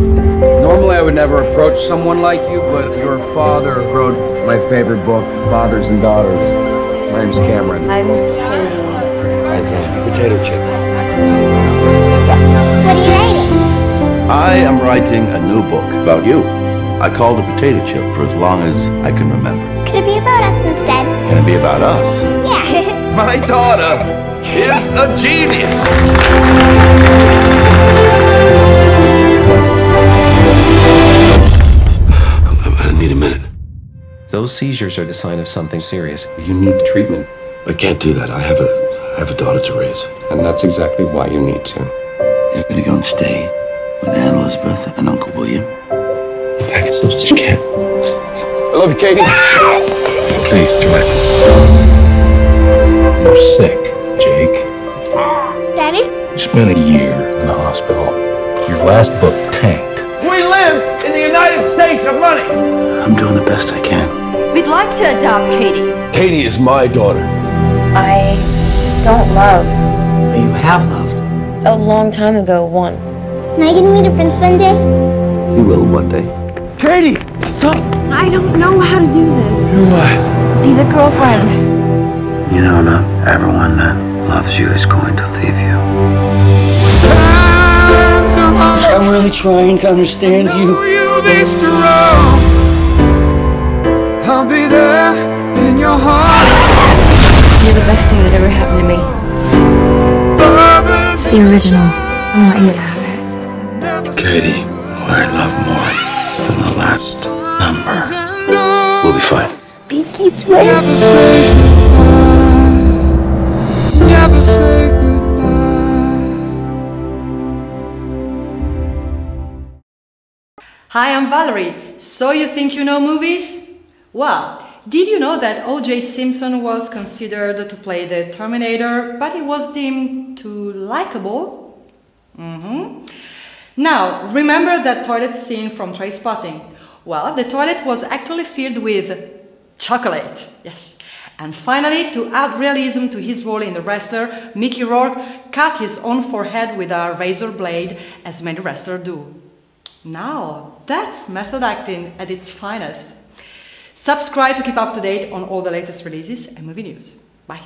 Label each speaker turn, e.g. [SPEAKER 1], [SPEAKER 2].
[SPEAKER 1] Normally, I would never approach someone like you, but your father wrote my favorite book, Fathers and Daughters. My name's Cameron.
[SPEAKER 2] I'm Katie.
[SPEAKER 1] As in potato chip.
[SPEAKER 2] Yes. What are you writing?
[SPEAKER 3] I am writing a new book about you. I called it Potato Chip for as long as I can remember.
[SPEAKER 2] Could it be about us instead?
[SPEAKER 3] Can it be about us?
[SPEAKER 2] Yeah.
[SPEAKER 3] My daughter is a genius.
[SPEAKER 4] Those seizures are the sign of something serious.
[SPEAKER 1] You need treatment,
[SPEAKER 5] I can't do that. I have a, I have a daughter to raise.
[SPEAKER 1] and that's exactly why you need to.
[SPEAKER 6] You're gonna go and stay with Aunt Elizabeth and Uncle William.
[SPEAKER 5] Back as soon as you can.
[SPEAKER 1] I love you, Katie.
[SPEAKER 5] Please, Joy.
[SPEAKER 7] You're sick, Jake.
[SPEAKER 2] Daddy?
[SPEAKER 7] You spent a year in the hospital. Your last book tanked.
[SPEAKER 1] We live in the United States of money.
[SPEAKER 6] I'm doing the best I can.
[SPEAKER 8] We'd like to adopt Katie.
[SPEAKER 5] Katie is my daughter.
[SPEAKER 9] I don't love.
[SPEAKER 6] You have loved.
[SPEAKER 9] A long time ago, once.
[SPEAKER 2] Am I gonna meet a prince one day?
[SPEAKER 3] You will one day.
[SPEAKER 1] Katie, stop.
[SPEAKER 8] I don't know how to do this. Do what? Be the girlfriend.
[SPEAKER 6] You know, not everyone that loves you is going to leave you.
[SPEAKER 10] I'm really trying to understand you.
[SPEAKER 8] You're the best thing that ever happened to me. It's the original. I want you to have it.
[SPEAKER 6] Katie, who I love more than the last number. We'll be fine.
[SPEAKER 2] Pinky swear.
[SPEAKER 8] Hi, I'm Valerie. So you think you know movies? Well, did you know that O.J. Simpson was considered to play the Terminator, but he was deemed too likable? hmm Now, remember that toilet scene from Trainspotting? Well, the toilet was actually filled with chocolate. Yes. And finally, to add realism to his role in The Wrestler, Mickey Rourke cut his own forehead with a razor blade, as many wrestlers do. Now, that's method acting at its finest. Subscribe to keep up to date on all the latest releases and movie news. Bye.